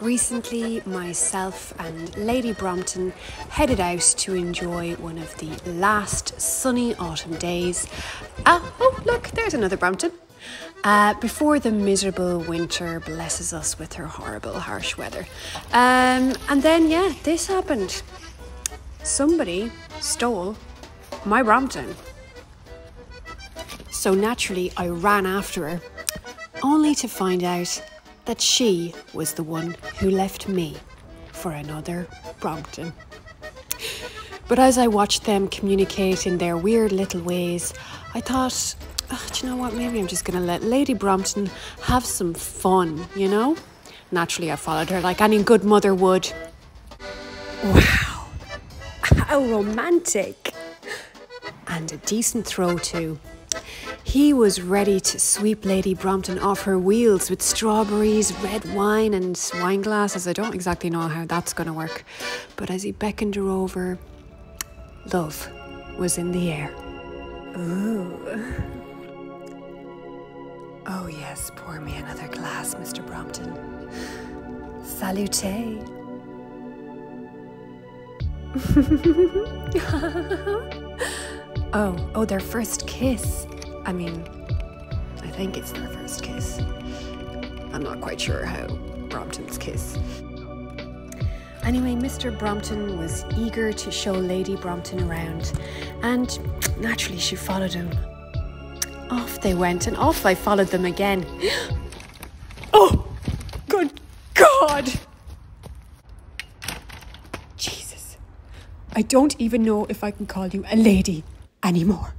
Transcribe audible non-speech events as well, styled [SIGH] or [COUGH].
Recently, myself and Lady Brompton headed out to enjoy one of the last sunny autumn days. Ah, oh, look, there's another Brompton. Uh, before the miserable winter blesses us with her horrible, harsh weather. Um, and then, yeah, this happened. Somebody stole my Brompton. So naturally, I ran after her, only to find out that she was the one who left me for another Brompton. But as I watched them communicate in their weird little ways, I thought, oh, do you know what? Maybe I'm just going to let Lady Brompton have some fun, you know? Naturally, I followed her like any good mother would. Wow, how romantic! And a decent throw, too. He was ready to sweep Lady Brompton off her wheels with strawberries, red wine, and wine glasses. I don't exactly know how that's going to work. But as he beckoned her over, love was in the air. Ooh. Oh, yes, pour me another glass, Mr. Brompton. Salute. [LAUGHS] oh, oh, their first kiss. I mean, I think it's their first kiss. I'm not quite sure how Brompton's kiss. Anyway, Mr. Brompton was eager to show Lady Brompton around, and naturally she followed him. Off they went, and off I followed them again. [GASPS] oh, good God! Jesus, I don't even know if I can call you a lady anymore.